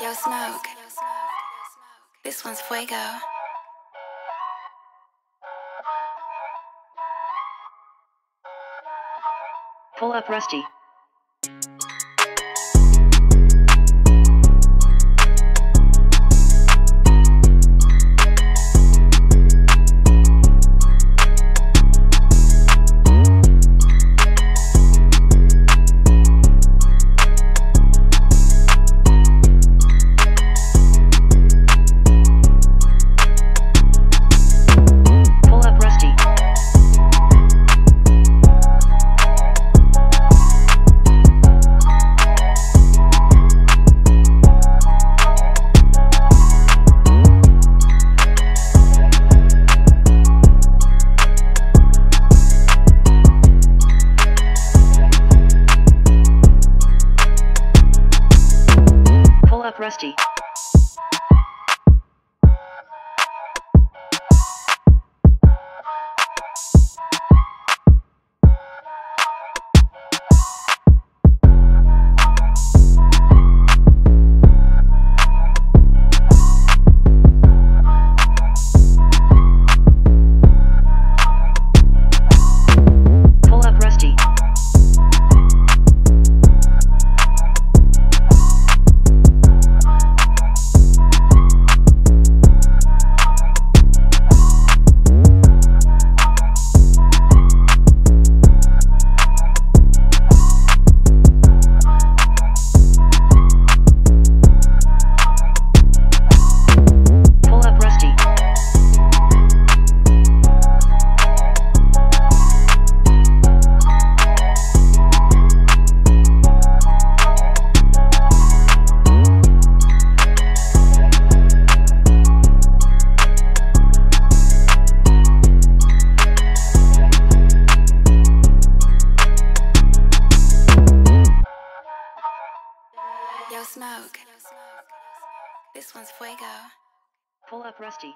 Yo, Smoke. This one's Fuego. Pull up Rusty. Rusty. Smoke. This one's Fuego. Pull up Rusty.